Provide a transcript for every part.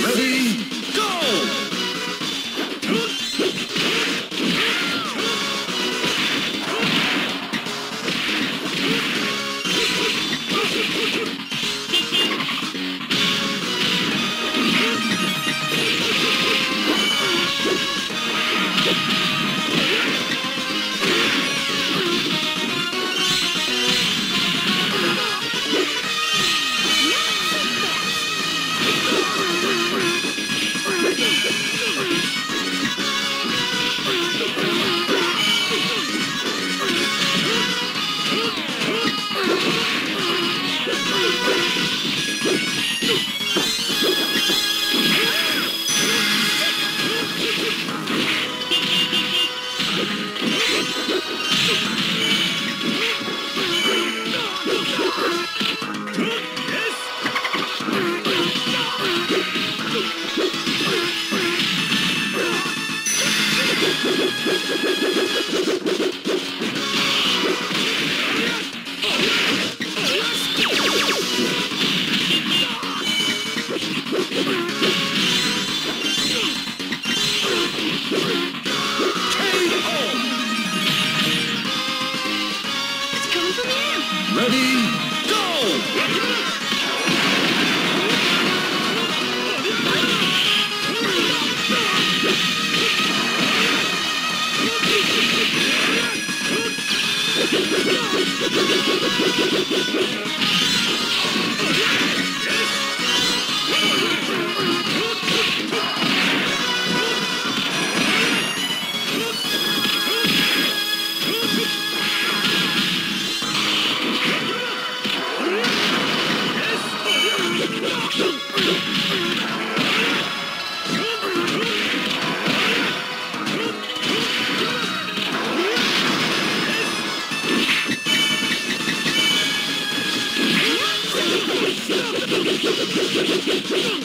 Ready, go! You. Ready, go! KO! There's Ready, go!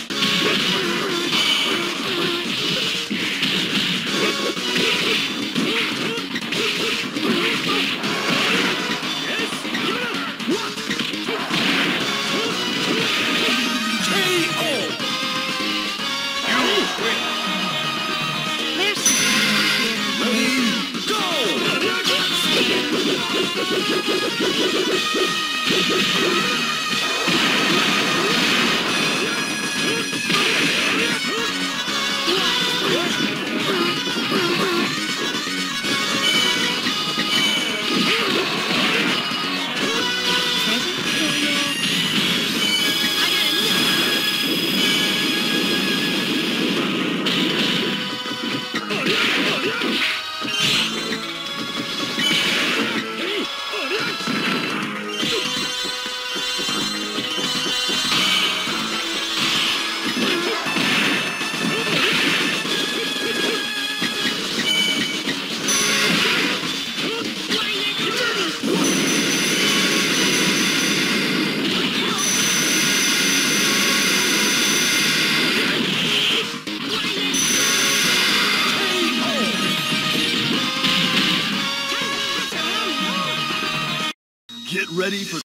Get ready for